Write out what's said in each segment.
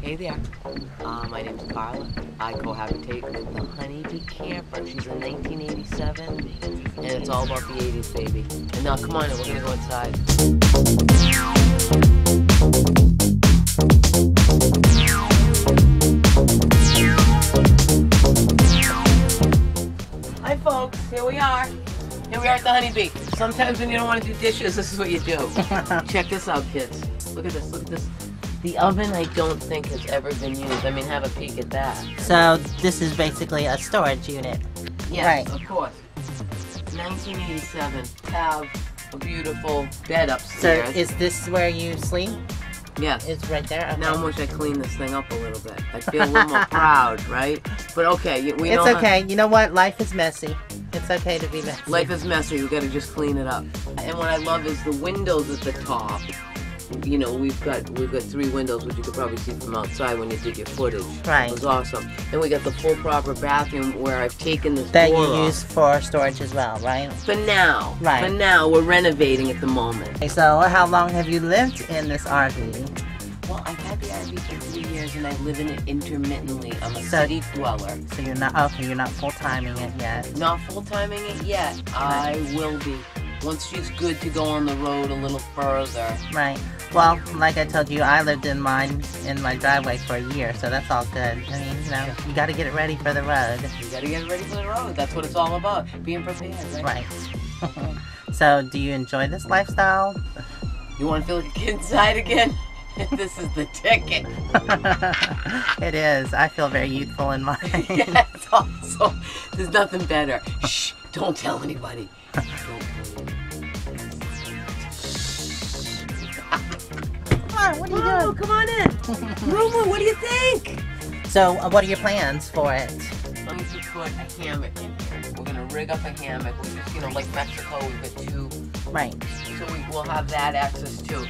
Hey there. Uh, my name's Carla. I cohabitate with the Honeybee Camper. She's a 1987, and it's all about the 80s, baby. And now, come on in. We're gonna go inside. Hi, folks. Here we are. Here we are at the Honeybee. Sometimes when you don't want to do dishes, this is what you do. Check this out, kids. Look at this. Look at this. The oven, I don't think has ever been used. I mean, have a peek at that. So this is basically a storage unit. Yes, Right. of course. 1987. Have a beautiful bed upstairs. So is this where you sleep? yes. It's right there. Okay. Now I wish I cleaned this thing up a little bit. I feel a little more proud, right? But okay, we it's how- okay. You know what? Life is messy. It's okay to be messy. Life is messy. We gotta just clean it up. And what I love is the windows at the top. You know, we've got we've got three windows, which you could probably see from outside when you did your footage. Right. It was awesome. Then we got the full proper bathroom where I've taken this that door you off. use for storage as well, right? For now. Right. For now, we're renovating at the moment. Okay, so how long have you lived in this RV? Well, I've had the RV for three years and I live in it intermittently. I'm a So- city dweller. So you're not okay. You're not full timing it yet. Not full timing it yet. I will be. Once she's good to go on the road a little further. Right. Well, like I told you, I lived in mine in my driveway for a year, so that's all good. I mean, you know, you got to get it ready for the road. You gotta get it ready for the road. That's what it's all about. Being prepared, right? Right. so, do you enjoy this lifestyle? You wanna feel like a kid inside again? this is the ticket. it is. I feel very youthful in mine. yes, also. There's nothing better. Shh, don't tell anybody. Don't tell anybody. Come on, what are you Oh, doing? come on in. Rumor, what do you think? So, uh, what are your plans for it? I'm going to put a hammock in here. We're gonna rig up a hammock. We just, you know, like Mexico, we've got two, Right. so we will have that access too.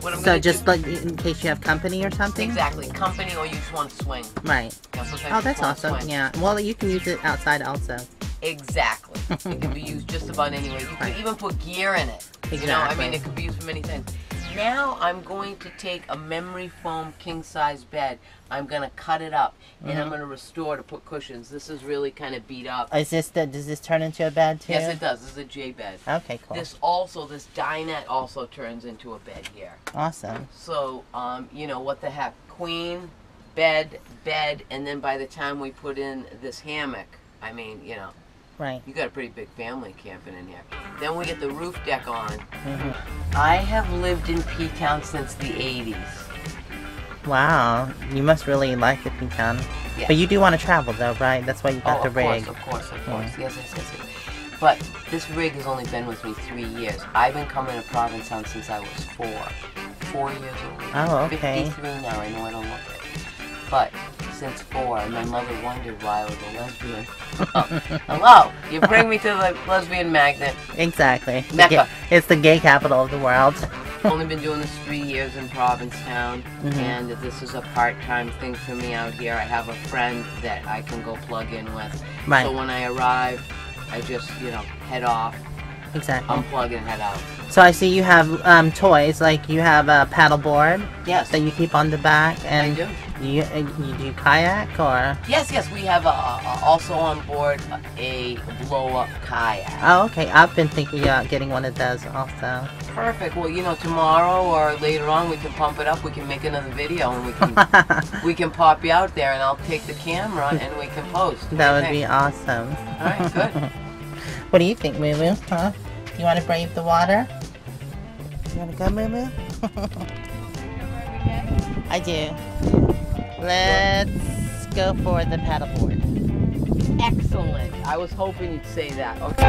What I'm So, just do, like in case you have company or something? exactly company or you just want to swing. Right. You know, sometimes Oh, that's awesome. swing. Yeah. Well, you can use it outside also. Exactly. it can be used just about anywhere. You Right. can even put gear in it. You know, I mean, it could be used for many things. Now I'm going to take a memory foam king size bed. I'm gonna cut it up and I'm Mhm. gonna restore to put cushions. This is really kind of beat up. Is this the, does this turn into a bed too? Yes, it does. This is a J bed. Okay, cool. This also, this dinette also turns into a bed here. Awesome. So, um, you know, what the heck? Queen, bed, bed, and then by the time we put in this hammock, I mean, you know, Right. you got a pretty big family camping in here. Then we get the roof deck on. hmm I have lived in P-Town since the 80s. Wow. You must really like the pecan. Yeah. But you do want to travel though, right? That's why you got oh, the of rig. course, of course, of course. Yes, yes, yes, yes. But this rig has only been with me three years. I've been coming to Provincetown since I was four. Four years old. Oh, okay. 53 now, I know I don't look it. But since four, and my mother wondered why I was a lesbian. Oh, hello, you bring me to the lesbian magnet. Exactly. Mecca. it's the gay capital of the world. Only been doing this three years in Provincetown, Mhm. and this is a part-time thing for me out here. I have a friend that I can go plug in with. Right. So when I arrive, I just, you know, head off, Exactly. unplug, and head out. so I see you have um, toys, like you have a paddleboard Yes, that you keep on the back, I and do. You uh, you do kayak or? Yes, yes, we have a, a, also on board a blow-up kayak. Oh, okay. I've been thinking about getting one of those also. Perfect. Well, you know, tomorrow or later on, we can pump it up. We can make another video, and we can we can pop you out there, and I'll take the camera, and we can post. What that would think? be awesome. All right, good. what do you think, Moo Moo? Huh? You want to brave the water? You want to go, Moo Moo? I do. Let's go for the paddleboard. Excellent. I was hoping you'd say that. Okay.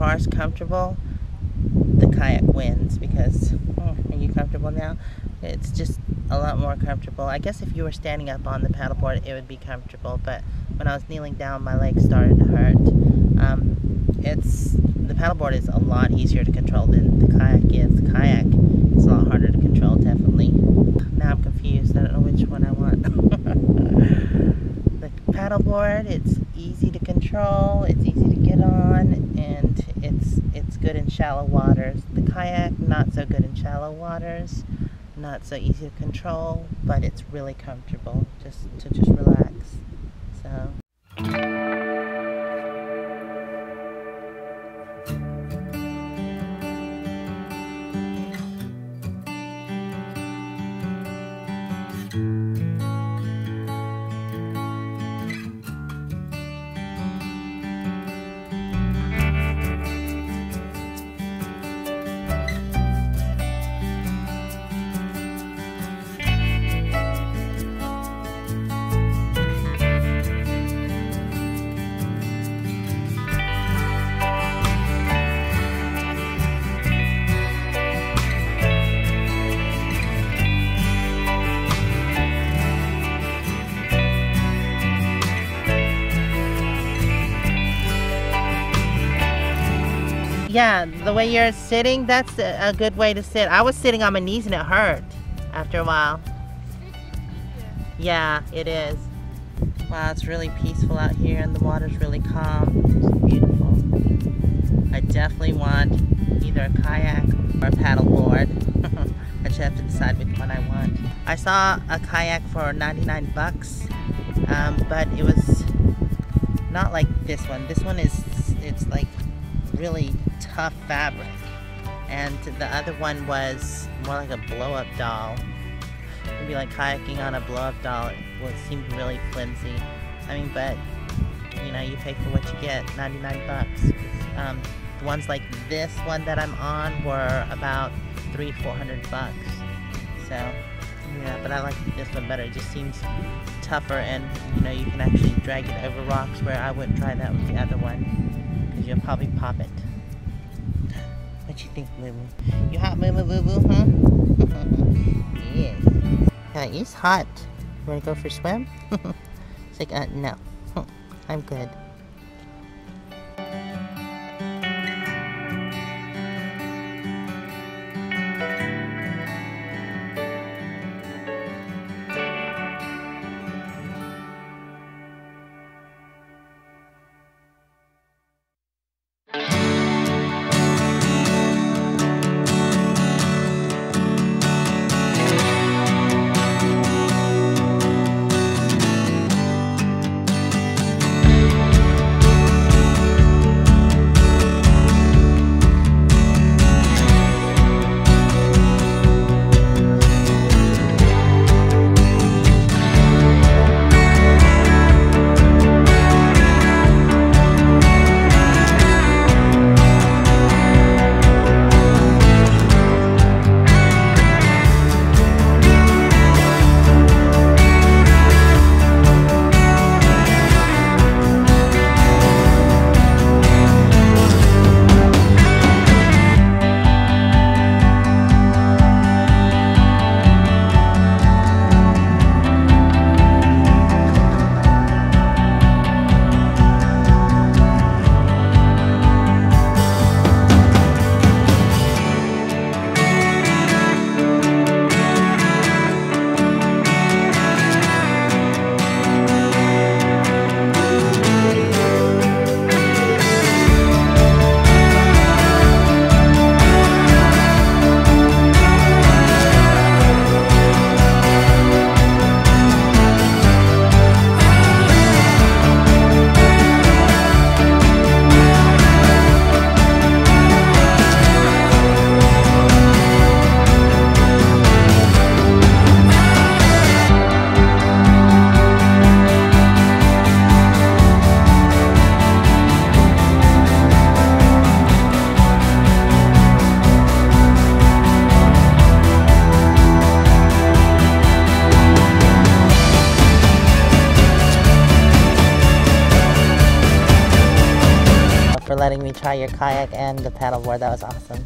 Far as comfortable, the kayak wins because oh, are you comfortable now? It's just a lot more comfortable. I guess if you were standing up on the paddleboard, it would be comfortable, but when I was kneeling down, my legs started to hurt. Um, it's the paddleboard is a lot easier to control than the kayak is. The kayak is a lot harder to control, definitely. Now I'm confused. I don't know which one I want. the paddleboard, it's easy control, it's easy to get on, and it's it's good in shallow waters. The kayak, not so good in shallow waters not so easy to control, but it's really comfortable just to just relax. So. Yeah, the way you're sitting, that's a, good way to sit. I was sitting on my knees and it hurt after a while. Yeah, it is. Wow, it's really peaceful out here and the water's really calm. It's beautiful. I definitely want either a kayak or a paddleboard. I just have to decide which one I want. I saw a kayak for 99 bucks, um, but it was not like this one. This one is, it's like really tough fabric. And the other one was more like a blow-up doll. It'd be like kayaking on a blow-up doll. It would seem really flimsy. I mean, but, you know, you pay for what you get, 99 bucks. Um, the ones like this one that I'm on were about three, four hundred bucks. So, yeah, but I like this one better. It just seems tougher and, you know, you can actually drag it over rocks where I wouldn't try that with the other one. You'll probably pop it. What you think, Moo You hot, Boo Boo, huh? yeah. Yeah, it's hot. You wanna go for a swim? it's like, uh, no. I'm good. Try your kayak and the paddleboard. That was awesome.